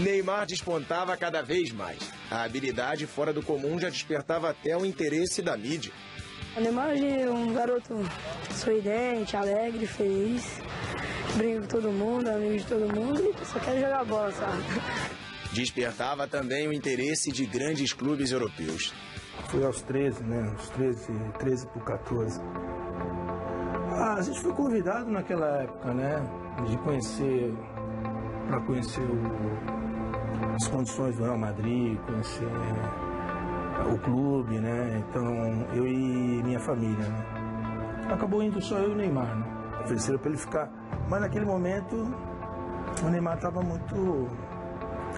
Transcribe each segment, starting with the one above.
Neymar despontava cada vez mais. A habilidade fora do comum já despertava até o interesse da mídia. O Neymar é um garoto sorridente, alegre, feliz. Brinca com todo mundo, amigo de todo mundo e só quer jogar bola, sabe? Despertava também o interesse de grandes clubes europeus. Foi aos 13, né? Aos 13, 13 por 14. Ah, a gente foi convidado naquela época, né? De conhecer, para conhecer o, as condições do Real Madrid, conhecer o clube, né? Então, eu e minha família, né? Acabou indo só eu e o Neymar, né? Ofereceram para ele ficar. Mas naquele momento, o Neymar estava muito.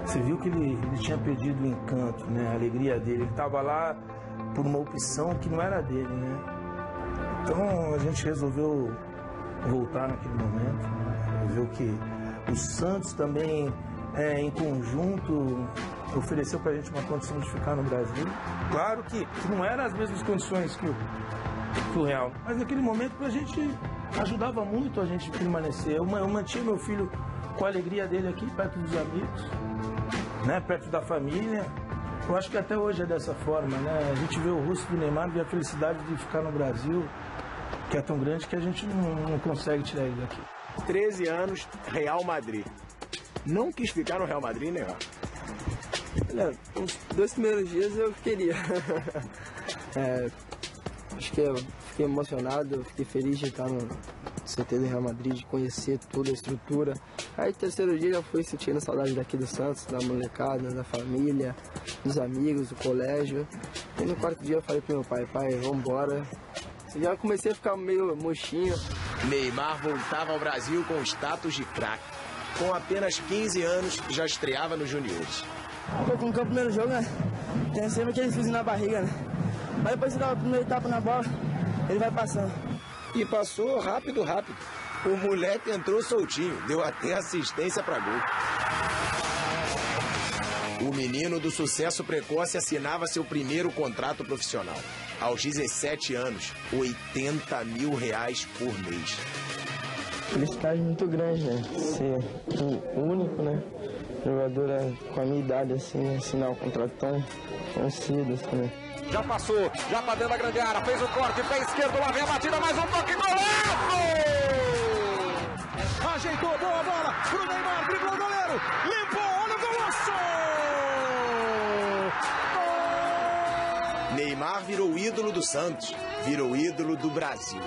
Você viu que ele, ele tinha perdido o encanto, né? A alegria dele. Ele estava lá por uma opção que não era dele, né? Então a gente resolveu voltar naquele momento, né? viu que o Santos também é, em conjunto ofereceu para a gente uma condição de ficar no Brasil. Claro que, que não eram as mesmas condições que o, que o Real, mas naquele momento para a gente ajudava muito a gente permanecer. Eu, eu mantinha meu filho com a alegria dele aqui, perto dos amigos, né, perto da família. Eu acho que até hoje é dessa forma, né? A gente vê o rosto do Neymar, vê a felicidade de ficar no Brasil, que é tão grande que a gente não, não consegue tirar ele daqui. 13 anos, Real Madrid. Não quis ficar no Real Madrid, né? Olha, os dois primeiros dias eu queria. é, acho que eu fiquei emocionado, eu fiquei feliz de estar no CT do Real Madrid, de conhecer toda a estrutura. Aí terceiro dia já fui sentindo saudade daqui do Santos, da molecada, da família, dos amigos, do colégio. E no quarto dia eu falei pro meu pai, pai, vamos embora. Já comecei a ficar meio mochinho. Neymar voltava ao Brasil com status de craque. Com apenas 15 anos, já estreava nos juniores. Pô, como que é o primeiro jogo, né? Tem sempre aquele fiozinho na barriga, né? Mas depois que dá o primeiro tapa na bola, ele vai passando. E passou rápido, rápido. O moleque entrou soltinho, deu até assistência para gol. O menino do sucesso precoce assinava seu primeiro contrato profissional. Aos 17 anos, 80 mil reais por mês. Felicidade muito grande, né? Ser o único, né? Jogador é, com a minha idade, assim, assinar um contrato tão, tão cedo, assim, né? Já passou, já pra dentro da grande área, fez o corte, pé esquerdo, lá vem a batida, mais um toque, golaço! Ajeitou, boa bola pro Neymar, driblou o goleiro, limpou, Neymar virou ídolo do Santos, virou ídolo do Brasil.